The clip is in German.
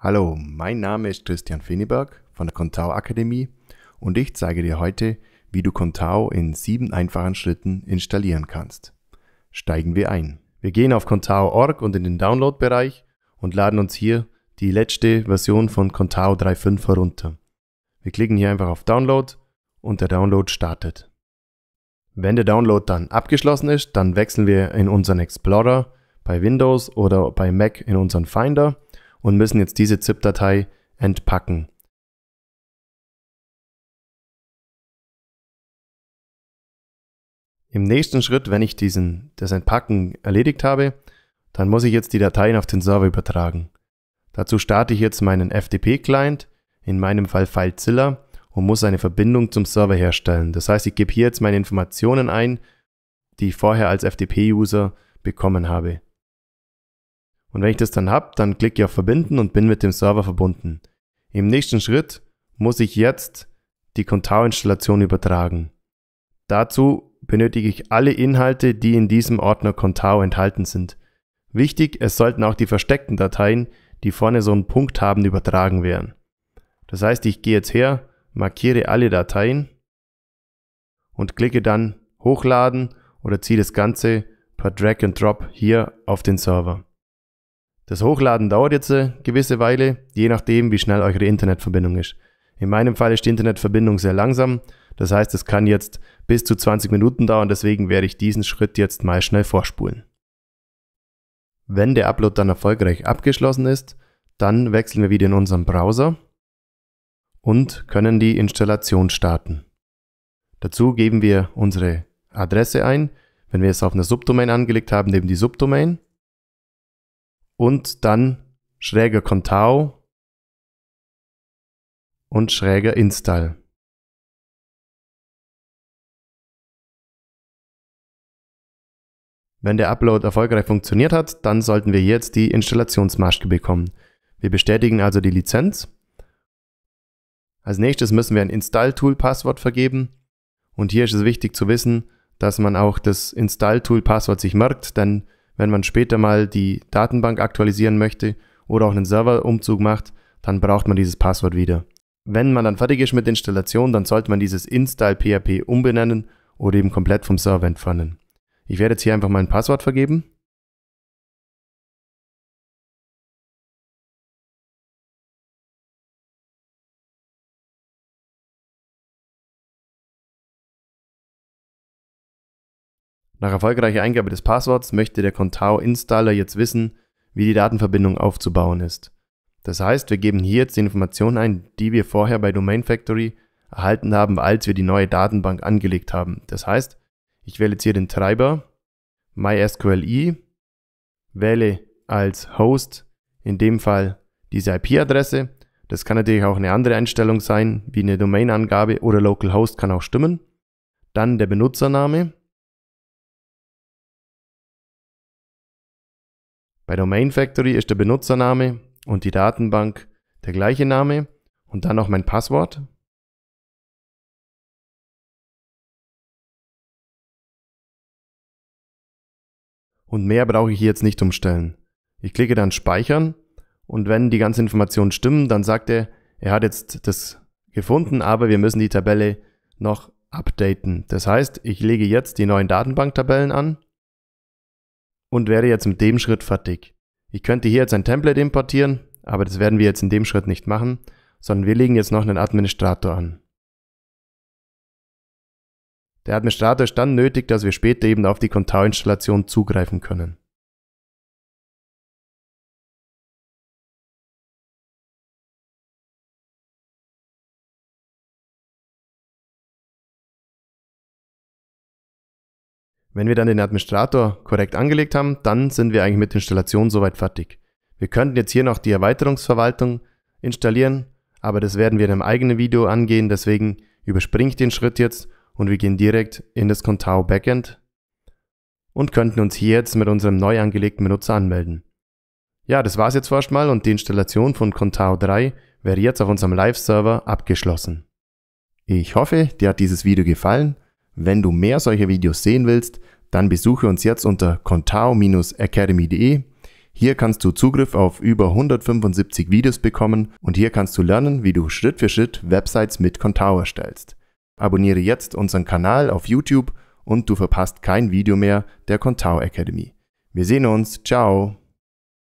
Hallo, mein Name ist Christian Finneberg von der Contao Akademie und ich zeige dir heute, wie du Contao in sieben einfachen Schritten installieren kannst. Steigen wir ein. Wir gehen auf contao.org und in den Download-Bereich und laden uns hier die letzte Version von Contao 3.5 herunter. Wir klicken hier einfach auf Download und der Download startet. Wenn der Download dann abgeschlossen ist, dann wechseln wir in unseren Explorer bei Windows oder bei Mac in unseren Finder und müssen jetzt diese ZIP-Datei entpacken. Im nächsten Schritt, wenn ich diesen, das Entpacken erledigt habe, dann muss ich jetzt die Dateien auf den Server übertragen. Dazu starte ich jetzt meinen FTP-Client, in meinem Fall FileZilla, und muss eine Verbindung zum Server herstellen. Das heißt, ich gebe hier jetzt meine Informationen ein, die ich vorher als FTP-User bekommen habe. Und wenn ich das dann habe, dann klicke ich auf Verbinden und bin mit dem Server verbunden. Im nächsten Schritt muss ich jetzt die Contao-Installation übertragen. Dazu benötige ich alle Inhalte, die in diesem Ordner Contao enthalten sind. Wichtig, es sollten auch die versteckten Dateien, die vorne so einen Punkt haben, übertragen werden. Das heißt, ich gehe jetzt her, markiere alle Dateien und klicke dann Hochladen oder ziehe das Ganze per Drag and Drop hier auf den Server. Das Hochladen dauert jetzt eine gewisse Weile, je nachdem, wie schnell eure Internetverbindung ist. In meinem Fall ist die Internetverbindung sehr langsam, das heißt, es kann jetzt bis zu 20 Minuten dauern, deswegen werde ich diesen Schritt jetzt mal schnell vorspulen. Wenn der Upload dann erfolgreich abgeschlossen ist, dann wechseln wir wieder in unseren Browser und können die Installation starten. Dazu geben wir unsere Adresse ein. Wenn wir es auf einer Subdomain angelegt haben, neben die Subdomain und dann schräger Contao und schräger Install. Wenn der Upload erfolgreich funktioniert hat, dann sollten wir jetzt die Installationsmaske bekommen. Wir bestätigen also die Lizenz. Als nächstes müssen wir ein Install-Tool-Passwort vergeben. Und hier ist es wichtig zu wissen, dass man auch das Install-Tool-Passwort sich merkt, denn wenn man später mal die Datenbank aktualisieren möchte oder auch einen Serverumzug macht, dann braucht man dieses Passwort wieder. Wenn man dann fertig ist mit der Installation, dann sollte man dieses install PHP umbenennen oder eben komplett vom Server entfernen. Ich werde jetzt hier einfach mein Passwort vergeben. Nach erfolgreicher Eingabe des Passworts möchte der Contao Installer jetzt wissen, wie die Datenverbindung aufzubauen ist. Das heißt, wir geben hier jetzt die Informationen ein, die wir vorher bei Domain Factory erhalten haben, als wir die neue Datenbank angelegt haben. Das heißt, ich wähle jetzt hier den Treiber MySQLi, wähle als Host in dem Fall diese IP-Adresse. Das kann natürlich auch eine andere Einstellung sein, wie eine Domain-Angabe oder Localhost kann auch stimmen. Dann der Benutzername, Bei Domain Factory ist der Benutzername und die Datenbank der gleiche Name und dann noch mein Passwort. Und mehr brauche ich jetzt nicht umstellen. Ich klicke dann Speichern und wenn die ganzen Informationen stimmen, dann sagt er, er hat jetzt das gefunden, aber wir müssen die Tabelle noch updaten. Das heißt, ich lege jetzt die neuen Datenbanktabellen an und wäre jetzt mit dem Schritt fertig. Ich könnte hier jetzt ein Template importieren, aber das werden wir jetzt in dem Schritt nicht machen, sondern wir legen jetzt noch einen Administrator an. Der Administrator ist dann nötig, dass wir später eben auf die Contao-Installation zugreifen können. Wenn wir dann den Administrator korrekt angelegt haben, dann sind wir eigentlich mit der Installation soweit fertig. Wir könnten jetzt hier noch die Erweiterungsverwaltung installieren, aber das werden wir in einem eigenen Video angehen, deswegen überspringe ich den Schritt jetzt und wir gehen direkt in das Contao Backend und könnten uns hier jetzt mit unserem neu angelegten Benutzer anmelden. Ja, das war's jetzt vorerst mal und die Installation von Contao 3 wäre jetzt auf unserem Live-Server abgeschlossen. Ich hoffe, dir hat dieses Video gefallen wenn du mehr solcher Videos sehen willst, dann besuche uns jetzt unter contao-academy.de. Hier kannst du Zugriff auf über 175 Videos bekommen und hier kannst du lernen, wie du Schritt für Schritt Websites mit Contao erstellst. Abonniere jetzt unseren Kanal auf YouTube und du verpasst kein Video mehr der Contao Academy. Wir sehen uns, ciao!